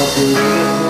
Música